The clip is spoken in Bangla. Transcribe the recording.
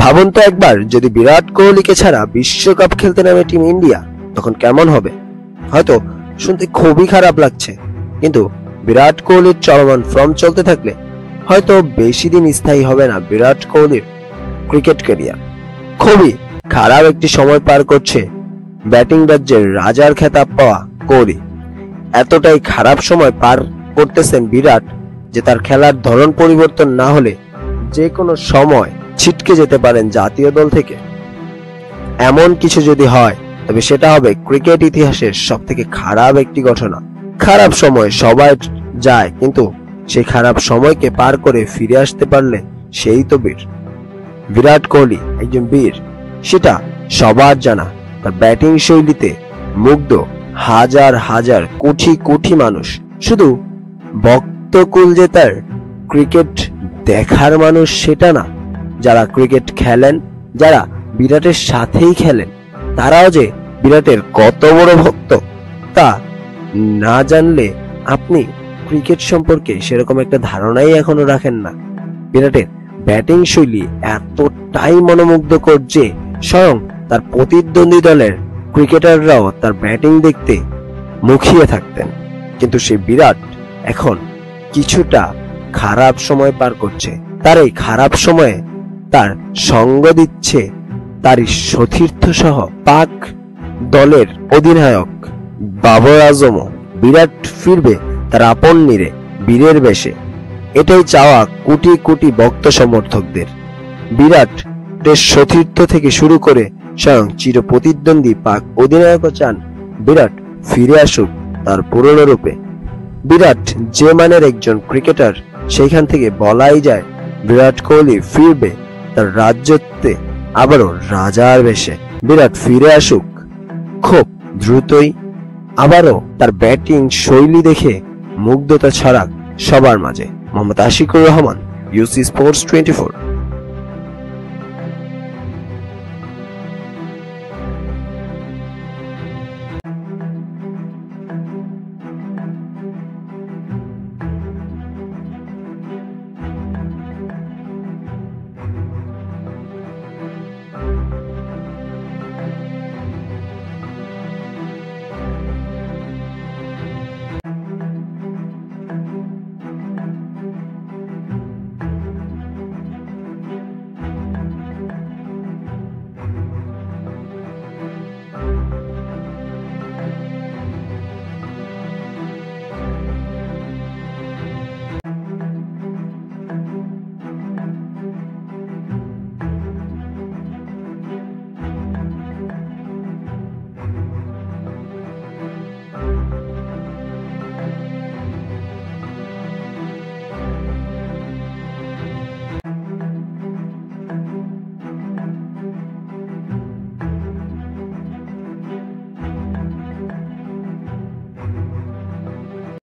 ভাবুন তো একবার, যদি বিরাট কোহলিকে ছাড়া বিশ্বকাপ খেলতে নামে টিম ইন্ডিয়া, তখন কেমন হবে? হয়তো শুনতে খুবই খারাপ লাগছে, কিন্তু বিরাট কোহলির চলমান ফর্ম চলতে থাকলে হয়তো বেশি দিন স্থায়ী হবে না বিরাট কোহলির ক্রিকেট ক্যারিয়ার। খুবই খারাপ একটি সময় পার করছে ব্যাটিং রাজ্যের রাজার খেতাব পাওয়া কোহলি। এতটাই খারাপ সময় পার করতেছেন বিরাট যে তার খেলার ধরন পরিবর্তন না হলে যে কোনো সময় ছিটকে যেতে পারেন জাতীয় দল থেকে। এমন কিছু যদি হয়, তবে সেটা হবে ক্রিকেট ইতিহাসের সব থেকে খারাপ একটি ঘটনা। খারাপ সময় সবাই যায়, কিন্তু সেই খারাপ সময়কে পার করে ফিরে আসতে পারলে সেই তো বীর। বিরাট কোহলি একজন বীর, সেটা সবার জানা। তার ব্যাটিং শৈলীতে মুগ্ধ হাজার হাজার কোটি কোটি মানুষ। শুধু ভক্তকুল যে তার, ক্রিকেট দেখার মানুষ সেটা না যারা ক্রিকেট খেলেন, যারা বিরাটের সাথেই খেলেন, তারাও যে বিরাটের কত বড় ভক্ত, তা না জানলে আপনি ক্রিকেট সম্পর্কে সেরকম একটা ধারণাই এখনও রাখেন না। বিরাটের ব্যাটিং শৈলী এতটাই মনোমুগ্ধকর যে স্বয়ং তার প্রতিদ্বন্দ্বী দলের ক্রিকেটাররাও তার ব্যাটিং দেখতে মুখিয়ে থাকতেন। কিন্তু সে বিরাট এখন কিছুটা খারাপ সময় পার করছে। তার এই খারাপ সময়ে তার সঙ্গ দিচ্ছে তারই সতীর্থ সহ পাক দলের অধিনায়ক বাবর আজমও। বিরাট ফিরবে তার আপন নিরে বীরের বেশে। এটাই চাওয়া কোটি কোটি ভক্ত সমর্থকদের। বিরাট সতীর্থ থেকে শুরু করে স্বয়ং চির প্রতিদ্বন্দ্বী পাক অধিনায়কও চান বিরাট ফিরে আসুক তার পুরনো রূপে। বিরাট যে মানের একজন ক্রিকেটার সেইখান থেকে বলাই যায় বিরাট কোহলি ফিরবে তার রাজ্যত্বে আবারও রাজার বেশে বিরাট ফিরে আসুক। খুব দ্রুতই আবারও তার ব্যাটিং শৈলী দেখে মুগ্ধতা ছড়াক সবার মাঝে। Mohammad Ashiqur Rahman UC sports twenty